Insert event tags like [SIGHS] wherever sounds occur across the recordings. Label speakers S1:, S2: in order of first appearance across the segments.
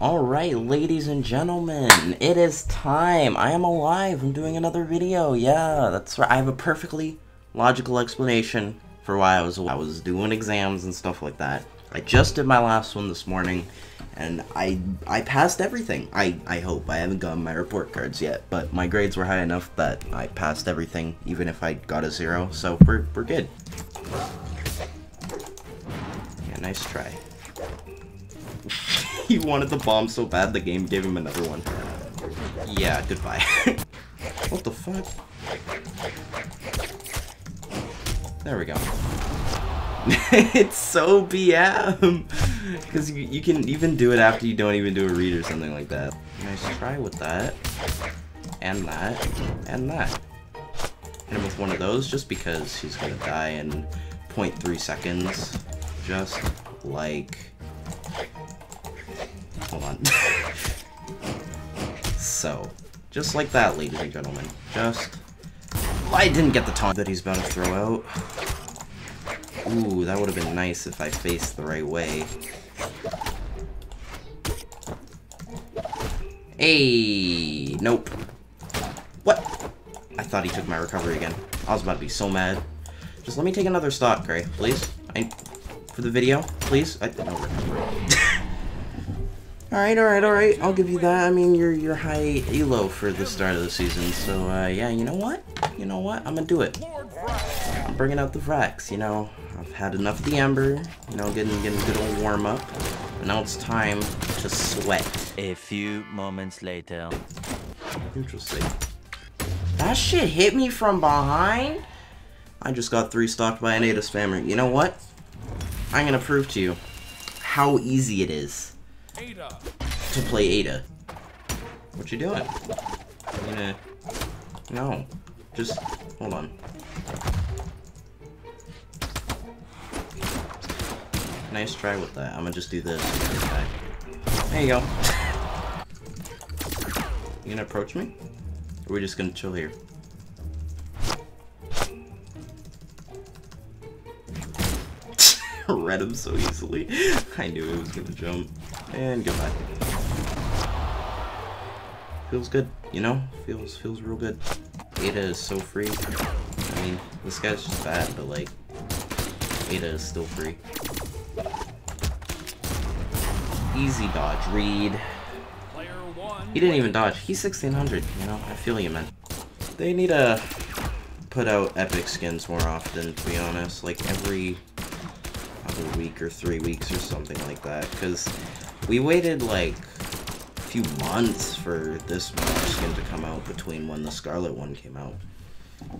S1: Alright, ladies and gentlemen, it is time. I am alive. I'm doing another video. Yeah, that's right. I have a perfectly logical explanation for why I was I was doing exams and stuff like that. I just did my last one this morning, and I I passed everything. I, I hope. I haven't gotten my report cards yet, but my grades were high enough that I passed everything, even if I got a zero, so we're, we're good. Yeah, nice try. He wanted the bomb so bad the game gave him another one. Yeah, goodbye. [LAUGHS] what the fuck? There we go. [LAUGHS] it's so BM! Because you, you can even do it after you don't even do a read or something like that. Nice try with that. And that. And that. Hit him with one of those just because he's gonna die in 0.3 seconds. Just like Hold on. [LAUGHS] so, just like that, ladies and gentlemen. Just... I didn't get the taunt that he's about to throw out. Ooh, that would have been nice if I faced the right way. Hey, nope. What? I thought he took my recovery again. I was about to be so mad. Just let me take another stock, Gray, please. I, for the video, please. I, no recovery. Alright, alright, alright. I'll give you that. I mean, you're you're high elo for the start of the season, so uh, yeah, you know what? You know what? I'm gonna do it. I'm bringing out the Vraxx, you know. I've had enough of the Ember, you know, getting getting a good old warm up. And now it's time to sweat.
S2: A few moments later.
S1: Interesting. That shit hit me from behind? I just got three stocked by an Ada spammer. You know what? I'm gonna prove to you how easy it is Ada. To play Ada. What you doing? I'm gonna... No. Just... Hold on. Nice try with that. I'm gonna just do this. There you go. [LAUGHS] you gonna approach me? Or are we just gonna chill here? [LAUGHS] Read him so easily. [LAUGHS] I knew it was gonna jump. And goodbye. Feels good, you know? Feels feels real good. Ada is so free. I mean, this guy's just bad, but like, Ada is still free. Easy dodge, read. He didn't even dodge. He's 1600, you know? I feel you, man. They need to put out epic skins more often, to be honest. Like, every other week or three weeks or something like that. Because we waited like a few months for this skin to come out between when the Scarlet one came out.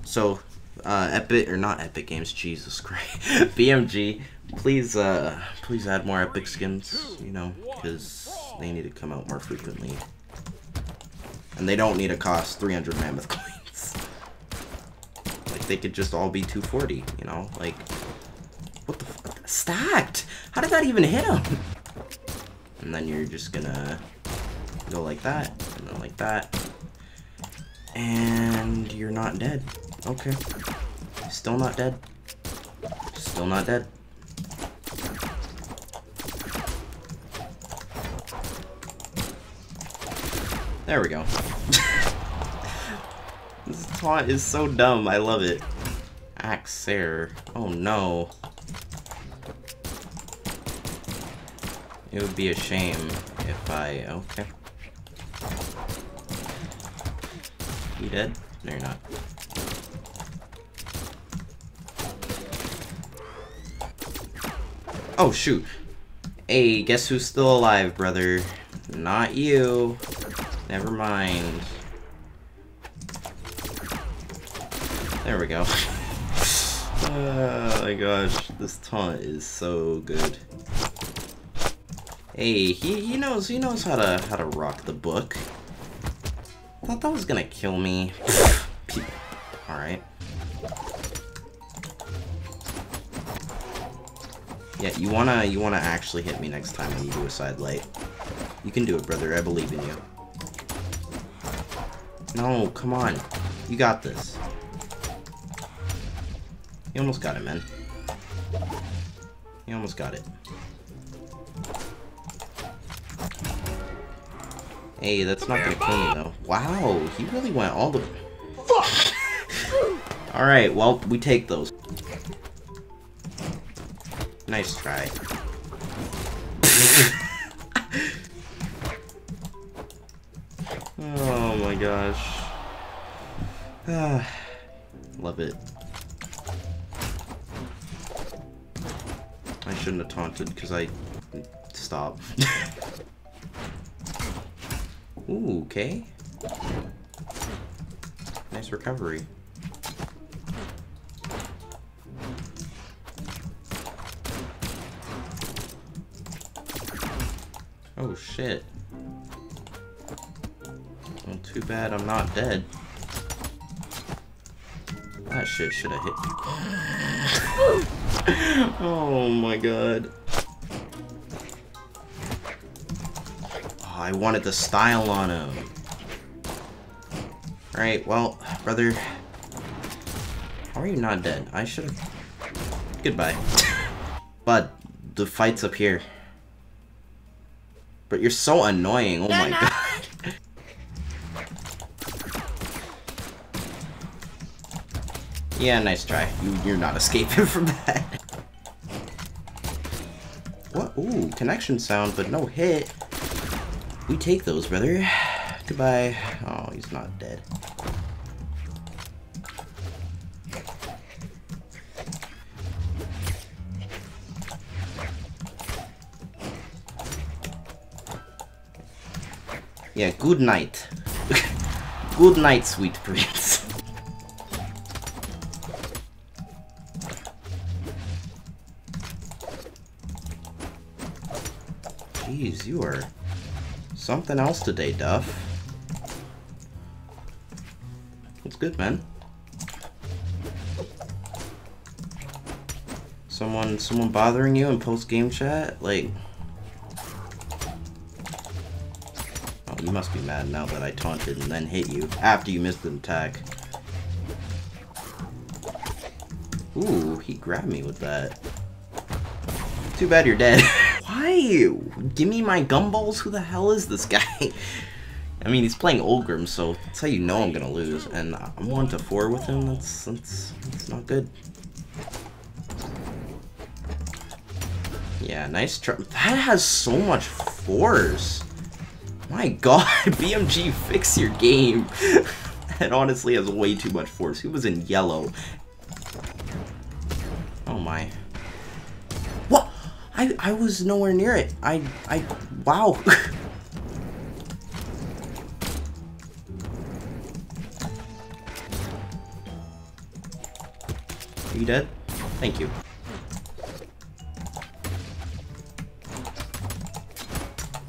S1: So, uh, Epic, or not Epic Games, Jesus [LAUGHS] Christ, BMG, please, uh, please add more Epic skins, you know, because they need to come out more frequently. And they don't need to cost 300 Mammoth [LAUGHS] coins. Like, they could just all be 240, you know, like, what the Stacked! How did that even hit him? And then you're just gonna go like that, and then like that. And you're not dead. Okay. Still not dead. Still not dead. There we go. [LAUGHS] this taunt is so dumb. I love it. Axer. Oh no. It would be a shame if I... Okay. You dead? No, you're not. Oh, shoot. Hey, guess who's still alive, brother? Not you. Never mind. There we go. [LAUGHS] oh my gosh, this taunt is so good. Hey, he, he knows he knows how to how to rock the book. Thought that was gonna kill me. [SIGHS] Alright. Yeah, you wanna you wanna actually hit me next time when you do a side light. You can do it, brother. I believe in you. No, come on. You got this. You almost got it, man. You almost got it. Hey, that's not gonna kill me though. Wow, he really went all the... Alright, well, we take those. Nice try. [LAUGHS] oh my gosh. [SIGHS] Love it. I shouldn't have taunted because I... Stop. [LAUGHS] Ooh, okay. Nice recovery. Oh shit. Well, too bad I'm not dead. That shit should have hit me. [GASPS] oh my god. I wanted the style on him. Alright, well, brother. How are you not dead? I should have... Goodbye. [LAUGHS] but, the fight's up here. But you're so annoying, oh my god. [LAUGHS] yeah, nice try. You, you're not escaping from that. [LAUGHS] What? Ooh, connection sound, but no hit. We take those, brother. [SIGHS] Goodbye. Oh, he's not dead. Yeah, good night. [LAUGHS] good night, sweet prince. [LAUGHS] Jeez, you are something else today, Duff. What's good, man? Someone, someone bothering you in post-game chat? Like... Oh, You must be mad now that I taunted and then hit you after you missed the attack. Ooh, he grabbed me with that. Too bad you're dead. [LAUGHS] Why? Give me my gumballs? Who the hell is this [LAUGHS] guy? I mean, he's playing Ulgrim, so that's how you know I'm gonna lose. And I'm 1 to 4 with him. That's, that's, that's not good. Yeah, nice try. That has so much force. My [LAUGHS] god, BMG, fix your game. [LAUGHS] it honestly has way too much force. He was in yellow. Oh my. I, I was nowhere near it. I, I, wow. [LAUGHS] Are you dead? Thank you.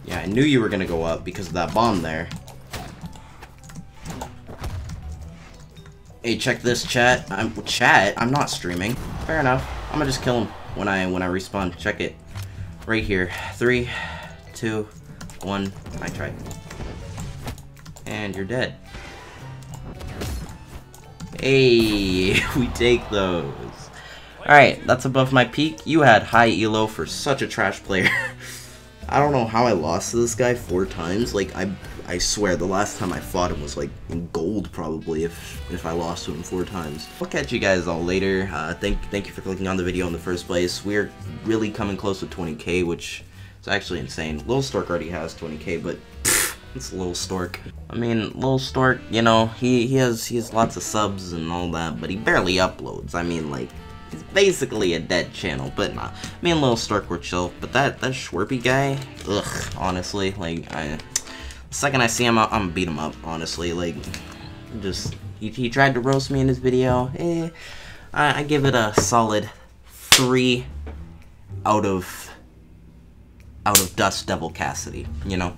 S1: Yeah, I knew you were gonna go up because of that bomb there. Hey, check this chat. I'm chat. I'm not streaming. Fair enough. I'm gonna just kill him when I when I respawn. Check it. Right here. Three, two, one. I tried. And you're dead. Hey, [LAUGHS] we take those. Alright, that's above my peak. You had high elo for such a trash player. [LAUGHS] I don't know how I lost to this guy four times. Like, I I swear, the last time I fought him was, like, in gold, probably, if if I lost to him four times. I'll catch you guys all later. Uh, thank, thank you for clicking on the video in the first place. We're really coming close to 20k, which is actually insane. Little Stork already has 20k, but pff, [LAUGHS] it's Little Stork. I mean, Little Stork, you know, he, he has he has lots of subs and all that, but he barely uploads. I mean, like, He's basically a dead channel, but nah. Me and Little Stork were chill, but that, that Schwerpy guy, ugh, honestly, like, I, second I see him, I'm gonna beat him up, honestly, like, just, he, he tried to roast me in his video, eh, I, I give it a solid 3 out of, out of Dust Devil Cassidy, you know,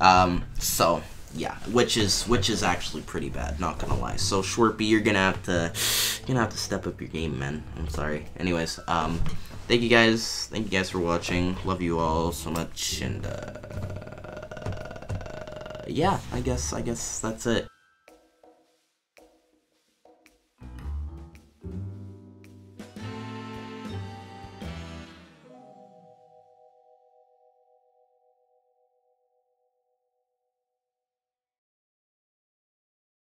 S1: um, so, yeah, which is which is actually pretty bad, not gonna lie. So Schwerpy, you're gonna have to you're gonna have to step up your game, man. I'm sorry. Anyways, um, thank you guys, thank you guys for watching. Love you all so much, and uh, yeah, I guess I guess that's it.